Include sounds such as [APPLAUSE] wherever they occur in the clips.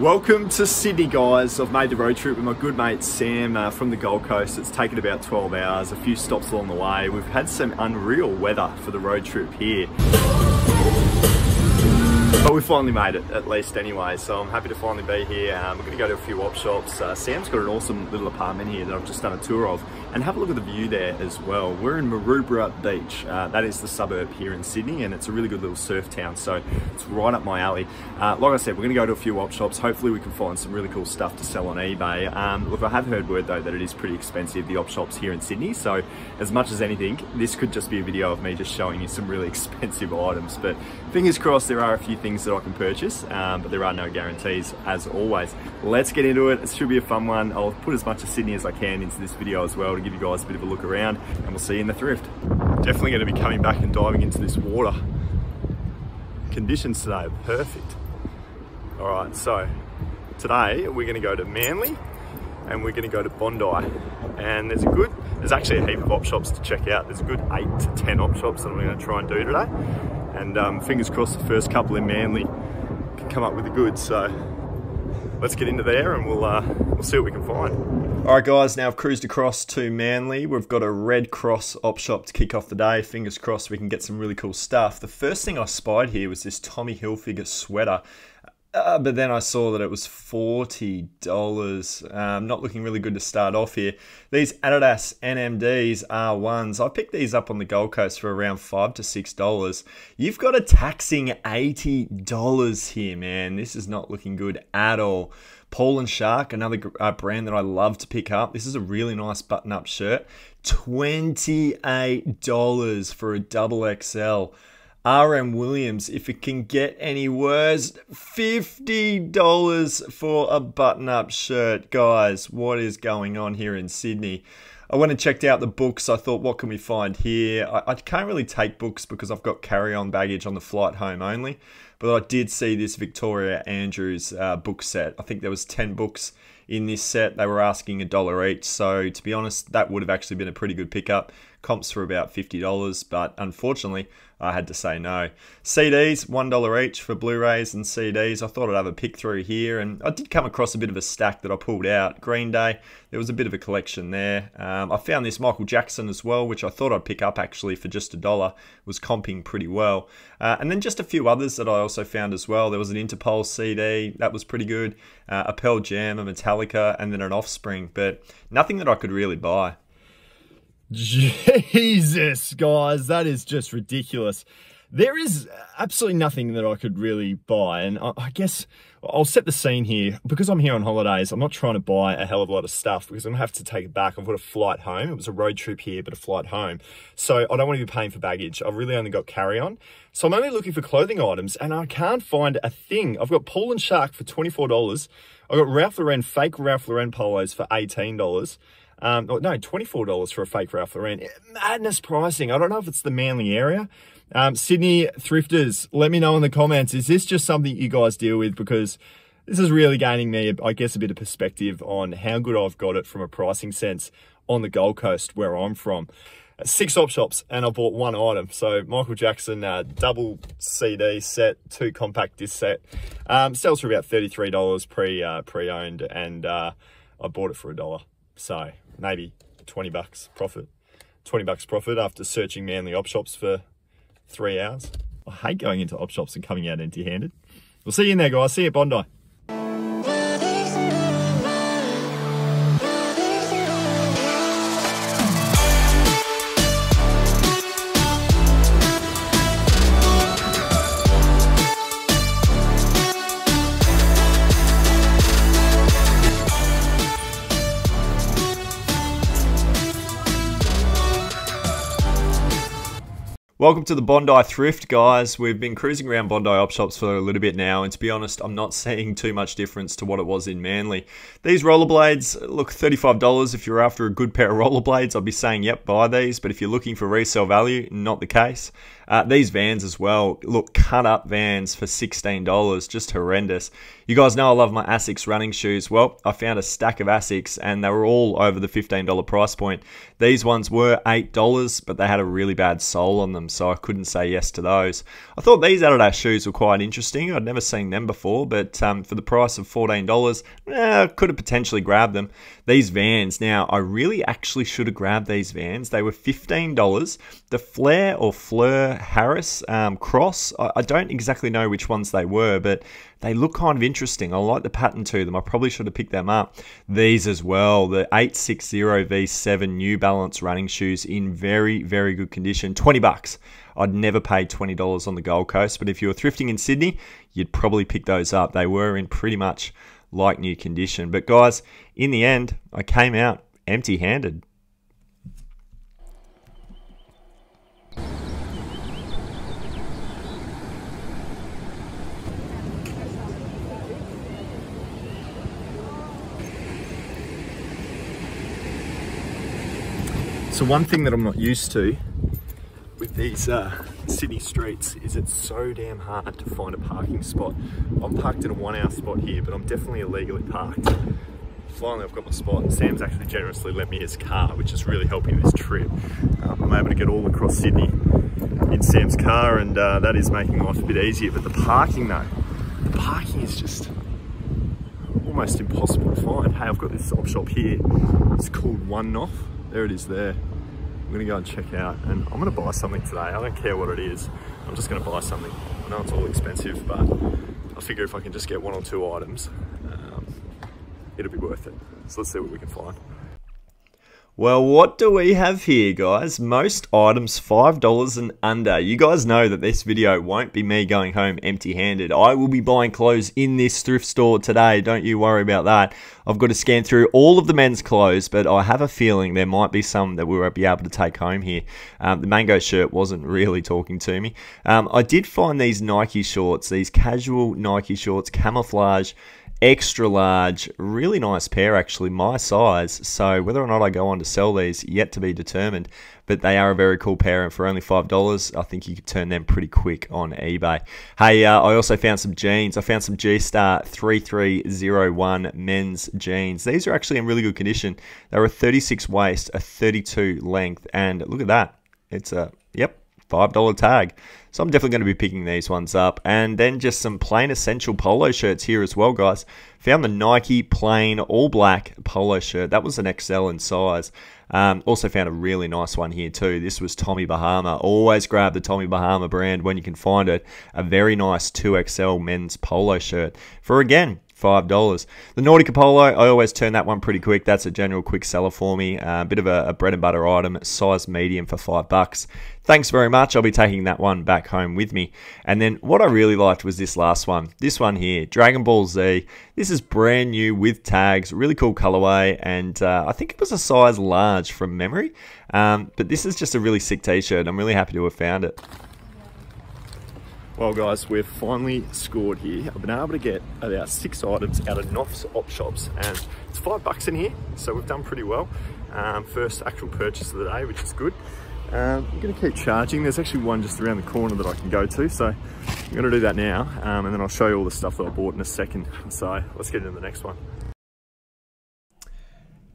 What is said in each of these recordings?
Welcome to Sydney, guys. I've made the road trip with my good mate Sam uh, from the Gold Coast. It's taken about 12 hours, a few stops along the way. We've had some unreal weather for the road trip here. But we finally made it, at least anyway, so I'm happy to finally be here. Um, we're going to go to a few op shops. Uh, Sam's got an awesome little apartment here that I've just done a tour of. And have a look at the view there as well. We're in Maroubra Beach. Uh, that is the suburb here in Sydney, and it's a really good little surf town, so it's right up my alley. Uh, like I said, we're going to go to a few op shops. Hopefully we can find some really cool stuff to sell on eBay. Um, look, I have heard word, though, that it is pretty expensive, the op shops here in Sydney, so as much as anything, this could just be a video of me just showing you some really [LAUGHS] expensive items. But fingers crossed there are a few things that I can purchase, um, but there are no guarantees as always. Let's get into it. It should be a fun one. I'll put as much of Sydney as I can into this video as well to give you guys a bit of a look around and we'll see you in the thrift. Definitely going to be coming back and diving into this water. Conditions today are perfect. All right, so today we're going to go to Manly and we're going to go to Bondi. And there's a good, there's actually a heap of op shops to check out. There's a good eight to 10 op shops that I'm going to try and do today. And um, fingers crossed the first couple in Manly can come up with the goods. So let's get into there and we'll, uh, we'll see what we can find. All right, guys, now I've cruised across to Manly. We've got a Red Cross op shop to kick off the day. Fingers crossed we can get some really cool stuff. The first thing I spied here was this Tommy Hilfiger sweater. Uh, but then I saw that it was $40. Um, not looking really good to start off here. These Adidas NMDs R1s, I picked these up on the Gold Coast for around 5 to $6. You've got a taxing $80 here, man. This is not looking good at all. Paul and Shark, another uh, brand that I love to pick up. This is a really nice button up shirt. $28 for a double XL. RM Williams, if it can get any worse, $50 for a button up shirt. Guys, what is going on here in Sydney? I went and checked out the books. I thought, what can we find here? I, I can't really take books because I've got carry on baggage on the flight home only. But I did see this Victoria Andrews uh, book set. I think there was 10 books in this set. They were asking a dollar each. So to be honest, that would have actually been a pretty good pickup. Comps for about $50, but unfortunately, I had to say no. CDs, $1 each for Blu rays and CDs. I thought I'd have a pick through here, and I did come across a bit of a stack that I pulled out. Green Day, there was a bit of a collection there. Um, I found this Michael Jackson as well, which I thought I'd pick up actually for just a dollar. Was comping pretty well. Uh, and then just a few others that I also found as well. There was an Interpol CD, that was pretty good. Uh, a Pearl Jam, a Metallica, and then an Offspring, but nothing that I could really buy. Jesus, guys, that is just ridiculous. There is absolutely nothing that I could really buy, and I, guess I'll set the scene here. Because I'm here on holidays, I'm not trying to buy a hell of a lot of stuff because I'm gonna have to take it back. I've got a flight home. It was a road trip here, but a flight home. So I don't want to be paying for baggage. I've really only got carry-on. So I'm only looking for clothing items, and I can't find a thing. I've got Paul and Shark for $24. I've got Ralph Lauren, fake Ralph Lauren polos for $18. Um, oh, no, $24 for a fake Ralph Lauren. Madness pricing. I don't know if it's the Manly area. Um, Sydney thrifters, let me know in the comments. Is this just something you guys deal with? Because this is really gaining me, I guess, a bit of perspective on how good I've got it from a pricing sense on the Gold Coast where I'm from. Six op shops and I bought one item. So Michael Jackson uh, double CD set, two compact disc set. Um, sells for about $33 pre, uh, pre-owned and uh, I bought it for a dollar. So maybe 20 bucks profit. 20 bucks profit after searching Manly op shops for three hours. I hate going into op shops and coming out empty handed. We'll see you in there, guys. See you at Bondi. Welcome to the Bondi Thrift, guys. We've been cruising around Bondi op shops for a little bit now, and to be honest, I'm not [LAUGHS] seeing too much difference to what it was in Manly. These rollerblades look $35 if you're after a good pair of rollerblades. I'd be saying, yep, buy these, but if you're looking for resale value, not the case. Uh, these vans as well, look, cut up vans for $16, just horrendous. You guys know I love my Asics running shoes. Well, I found a stack of Asics and they were all over the $15 price point. These ones were $8, but they had a really bad sole on them, so I couldn't say yes to those. I thought these Adidas shoes were quite interesting. I'd never seen them before, but um, for the price of $14, eh, I could have potentially grabbed them. These Vans, now, I really actually should have grabbed these Vans. They were $15. The Flair or Fleur Harris um, Cross, I, I don't exactly know which ones they were, but they look kind of interesting. I like the pattern to them. I probably should have picked them up. These as well, the 860 V7 New Balance running shoes in very, very good condition. 20 bucks. I'd never paid $20 on the Gold Coast, but if you were thrifting in Sydney, you'd probably pick those up. They were in pretty much like new condition. But guys, in the end, I came out empty handed. So one thing that I'm not used to with these uh, city streets is it's so damn hard to find a parking spot. I'm parked in a one hour spot here, but I'm definitely illegally parked. Finally, I've got my spot. Sam's actually generously lent me his car, which is really helping this trip. Um, I'm able to get all across Sydney in Sam's car, and uh, that is making life a bit easier. But the parking though, the parking is just almost impossible to find. Hey, I've got this op shop here. It's called One Nofs. There it is there. I'm gonna go and check out and I'm gonna buy something today. I don't care what it is. I'm just gonna buy something. I know it's all expensive, but I figure if I can just get one or two items, um, it'll be worth it. So let's see what we can find. Well, what do we have here, guys? Most items $5 and under. You guys know that this video won't be me going home empty handed. I will be buying clothes in this thrift store today. Don't you worry about that. I've got to scan through all of the men's clothes, but I have a feeling there might be some that we won't be able to take home here. Um, the mango shirt wasn't really talking to me. Um, I did find these Nike shorts, these casual Nike shorts, camouflage extra large, really nice pair actually, my size. So whether or not I go on to sell these, yet to be determined. But they are a very cool pair, and for only five dollars, I think you could turn them pretty quick on eBay. Hey, uh, I also found some jeans. I found some G Star 3301 men's jeans. These are actually in really good condition. They're a 36 waist, a 32 length, and look at that. It's a yep, $5 tag. So I'm definitely going to be picking these ones up. And then just some plain essential polo shirts here as well, guys. Found the Nike plain all black polo shirt. That was an XL in size. Um, also found a really nice one here too. This was Tommy Bahama. Always grab the Tommy Bahama brand when you can find it. A very nice 2XL men's polo shirt for again $5. The Nautica Polo, I always turn that one pretty quick. That's a general quick seller for me. A uh, bit of a, a, bread and butter item, size medium for 5 bucks. Thanks very much. I'll be taking that one back home with me. And then what I really liked was this last one. This one here, Dragon Ball Z. This is brand new with tags, really cool colorway, and uh, I think it was a size large from memory. Um, but this is just a really sick t-shirt. I'm really happy to have found it. Well guys, we've finally scored here. I've been able to get about six items out of Nofs op shops and it's five bucks in here, so we've done pretty well. Um, first actual purchase of the day, which is good. Um, I'm gonna keep charging. There's actually one just around the corner that I can go to, so I'm gonna do that now, um, and then I'll show you all the stuff that I bought in a second. So let's get into the next one.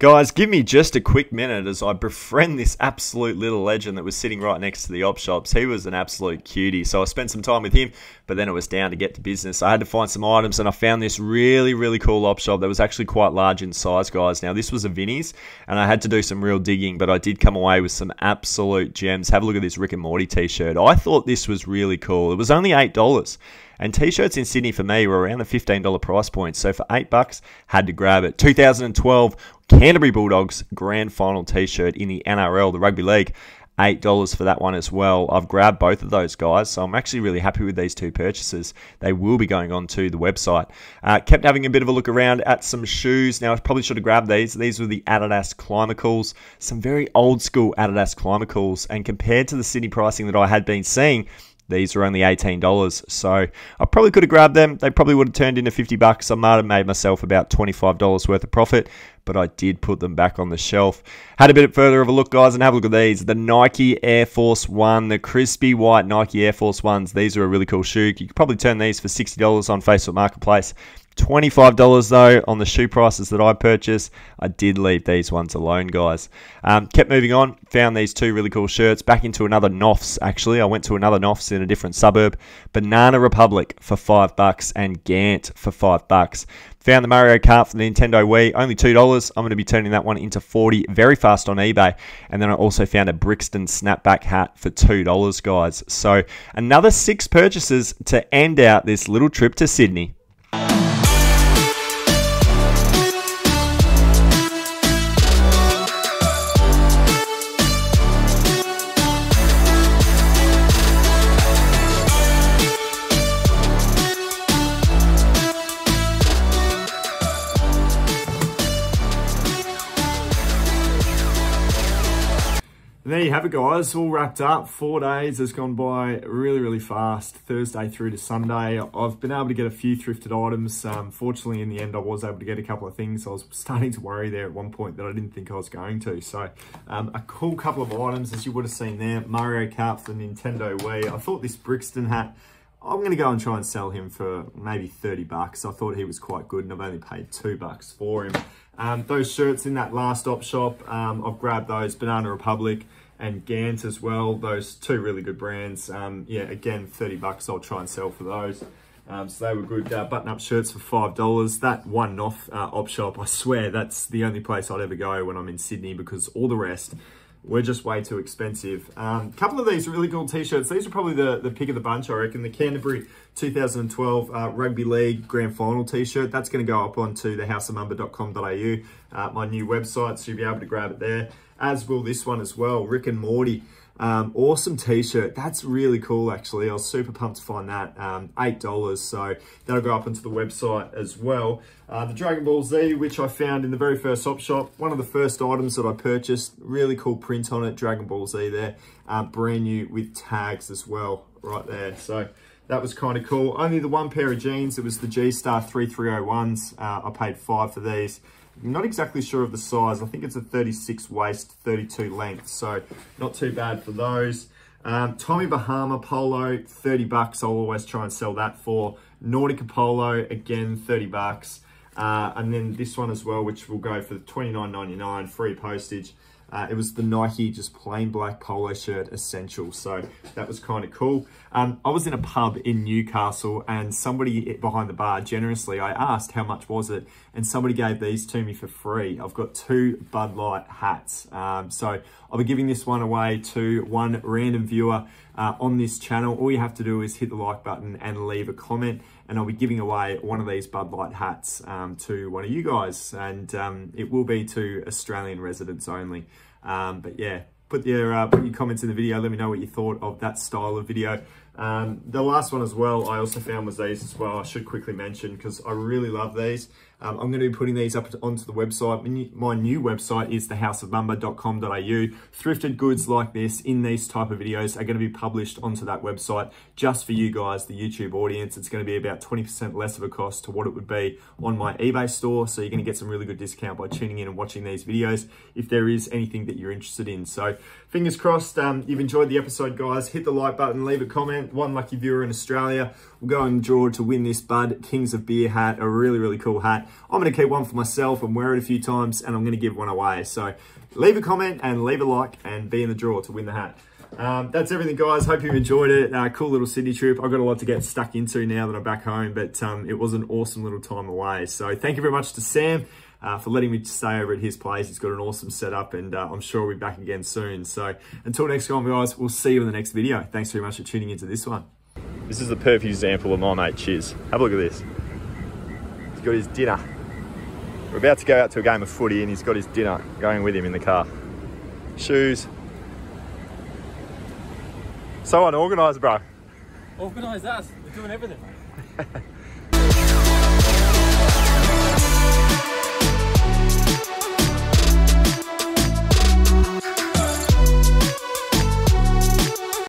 Guys, give me just a quick minute as I befriend this absolute little legend that was sitting right next to the op shops. He was an absolute cutie, so I spent some time with him, but then it was down to get to business. I had to find some items, and I found this really, really cool op shop that was actually quite large in size, guys. Now, this was a Vinnie's, and I had to do some real digging, but I did come away with some absolute gems. Have a look at this Rick and Morty t-shirt. I thought this was really cool. It was only $8. And t-shirts in Sydney for me were around the $15 price point. So for 8 bucks, had to grab it. 2012 Canterbury Bulldogs grand final t shirt in the NRL, the rugby league. $8 for that one as well. I've grabbed both of those guys, so I'm actually really happy with these two purchases. They will be going on to the website. Uh, kept having a bit of a look around at some shoes. Now, I probably should have grabbed these. These were the Adidas Climacools, some very old school Adidas Climacools, and compared to the Sydney pricing that I had been seeing, These are only $18. So I probably could have grabbed them. They probably would have turned into 50 bucks. I might have made myself about $25 worth of profit, but I did put them back on the shelf. Had a bit further of a look, guys, and have a look at these. The Nike Air Force One, the crispy white Nike Air Force Ones. These are a really cool shoe. You could probably turn these for $60 on Facebook Marketplace. $25 though on the shoe prices that I purchased. I did leave these ones alone, guys. Um, kept moving on, found these two really cool shirts. Back into another Nofs, actually. I went to another Nofs in a different suburb. Banana Republic for five bucks and Gant for five bucks. Found the Mario Kart for the Nintendo Wii, only $2. I'm going to be turning that one into 40 very fast on eBay. And then I also found a Brixton snapback hat for $2, guys. So another six purchases to end out this little trip to Sydney. And there you have it, guys. All wrapped up. Four days has gone by really, really fast. Thursday through to Sunday. I've been able to get a few thrifted items. Um, fortunately, in the end, I was able to get a couple of things. I was starting to worry there at one point that I didn't think I was going to. So, um, a cool couple of items, as you would have seen there. Mario Kart for the Nintendo Wii. I thought this Brixton hat I'm going to go and try and sell him for maybe 30 bucks. I thought he was quite good and I've only paid two bucks for him. Um, those shirts in that last op shop, um, I've grabbed those, Banana Republic and Gant as well. Those two really good brands. Um, yeah, again, 30 bucks I'll try and sell for those. Um, so they were good uh, button-up shirts for $5. That one off uh, op shop, I swear, that's the only place I'd ever go when I'm in Sydney because all the rest were just way too expensive. A um, couple of these really cool t-shirts. These are probably the, the pick of the bunch, I reckon. The Canterbury 2012 uh, Rugby League Grand Final t-shirt. That's going to go up onto thehouseofmamba.com.au, uh, my new website, so you'll be able to grab it there. As will this one as well, Rick and Morty. Um, awesome t-shirt. That's really cool, actually. I was super pumped to find that. Um, $8, so that'll go up onto the website as well. Uh, the Dragon Ball Z, which I found in the very first op shop. One of the first items that I purchased. Really cool print on it, Dragon Ball Z there. Uh, brand new with tags as well, right there. So that was kind of cool. Only the one pair of jeans. It was the G-Star 3301s. Uh, I paid five for these. I'm not exactly sure of the size. I think it's a 36 waist, 32 length. So not too bad for those. Um, Tommy Bahama Polo, 30 bucks. I'll always try and sell that for. Nautica Polo, again, 30 bucks. Uh, and then this one as well, which will go for 29.99, free postage. Uh, it was the Nike just plain black polo shirt essential. So that was kind of cool. Um, I was in a pub in Newcastle and somebody behind the bar generously, I asked how much was it? And somebody gave these to me for free. I've got two Bud Light hats. Um, so I'll be giving this one away to one random viewer uh, on this channel. All you have to do is hit the like button and leave a comment and I'll be giving away one of these Bud Light hats um, to one of you guys, and um, it will be to Australian residents only. Um, but yeah, put your uh, put your comments in the video. Let me know what you thought of that style of video. Um, the last one as well, I also found was these as well. I should quickly mention because I really love these. Um, I'm going to be putting these up onto the website. My new website is thehouseofmamba.com.au. Thrifted goods like this in these type of videos are going to be published onto that website just for you guys, the YouTube audience. It's going to be about 20% less of a cost to what it would be on my eBay store. So you're going to get some really good discount by tuning in and watching these videos if there is anything that you're interested in. So fingers crossed um, you've enjoyed the episode, guys. Hit the like button, leave a comment. One lucky viewer in Australia will go and draw to win this Bud Kings of Beer hat, a really, really cool hat. I'm going to keep one for myself and wear it a few times and I'm going to give one away. So leave a comment and leave a like and be in the draw to win the hat. Um, that's everything, guys. Hope you've enjoyed it. Uh, cool little Sydney trip. I've got a lot to get stuck into now that I'm back home, but um, it was an awesome little time away. So thank you very much to Sam uh, for letting me stay over at his place. He's got an awesome setup, and uh, I'm sure we'll be back again soon. So until next time, guys, we'll see you in the next video. Thanks very much for tuning into this one. This is the perfect example of my mate Chiz. Have a look at this. He's got his dinner. We're about to go out to a game of footy and he's got his dinner going with him in the car. Shoes. So unorganised, bro. Organised us. We're doing everything. [LAUGHS]